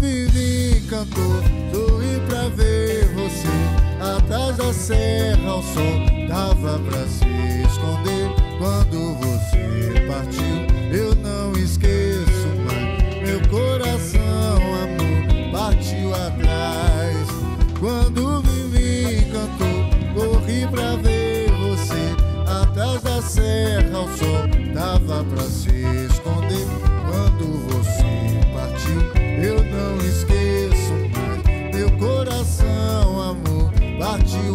vivi cantou, sorri pra ver você. Atrás da serra o sol dava pra se esconder. Quando você partiu, eu não esqueço mais. Meu coração, amor, partiu atrás. Quando vivi cantou, corri pra ver você. Atrás da serra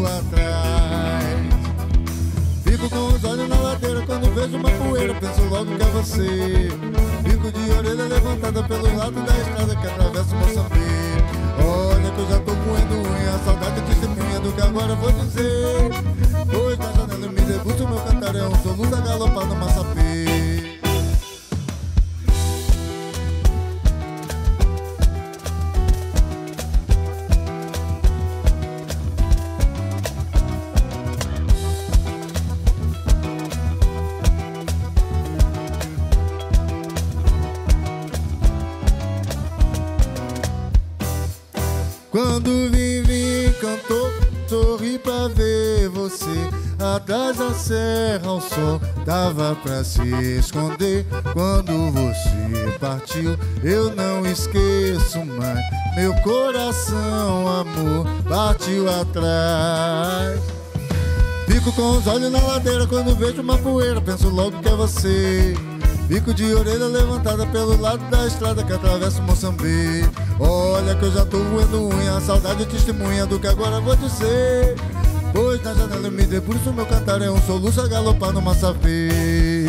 atrás. Fico com os olhos na ladeira quando vejo uma poeira, penso logo que é você. Fico de orelha levantada pelo lado da estrada que atravessa o Moçambique. Olha que eu já tô moendo unha, a saudade testemunha do que agora vou dizer. Quando vivi cantou, sorri pra ver você. Atrás da serra o sol dava pra se esconder. Quando você partiu, eu não esqueço mais. Meu coração, amor, partiu atrás. Fico com os olhos na ladeira quando vejo uma poeira, penso logo que é você. Fico de orelha levantada pelo lado da estrada que atravessa Moçambique. Olha que eu já tô moendo unha, a saudade é testemunha do que agora vou dizer. Pois na janela eu me debruço, meu cantar é um soluço a galopar no maçapê.